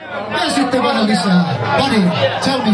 Ja sitten vähän lisää. Buddy, tell.